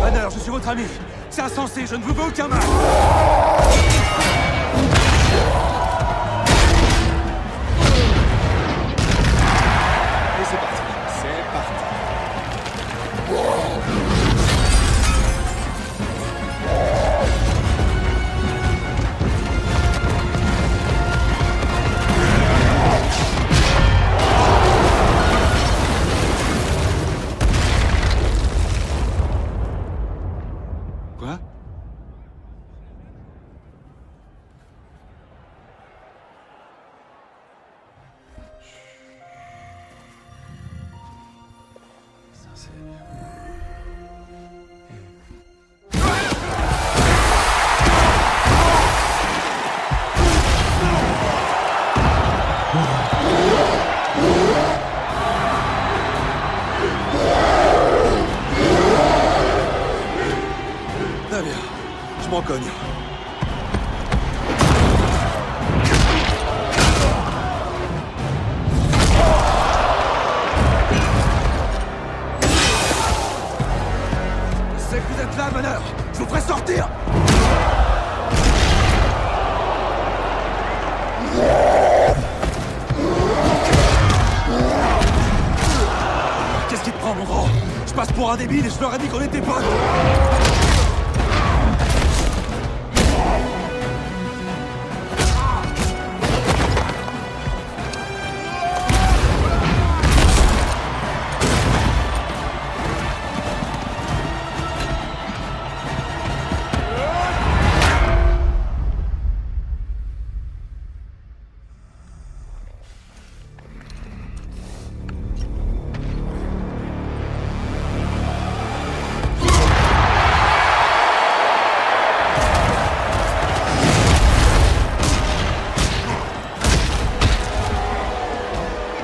Banner, je suis votre ami. C'est insensé, je ne vous veux aucun mal. 滚嘘 so Je sais que vous êtes là, Je vous sortir. Qu'est-ce qui te prend, mon grand? Je passe pour un débile et je leur ai dit qu'on était potes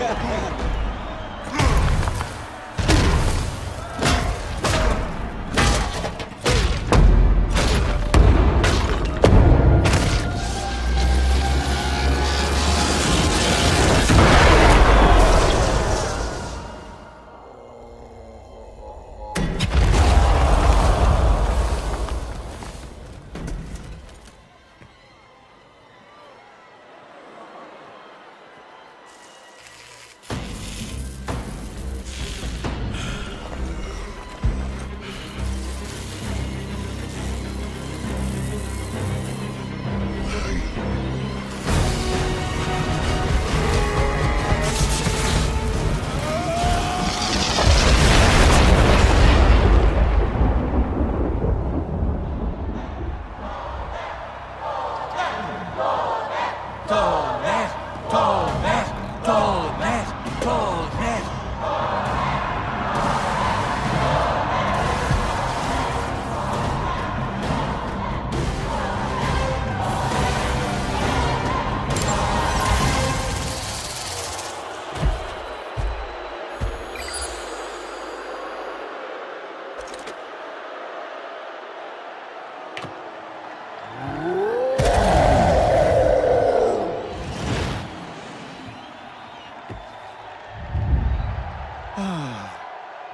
Yeah. Torres, go!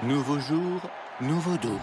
Nouveau jour, nouveau Doug.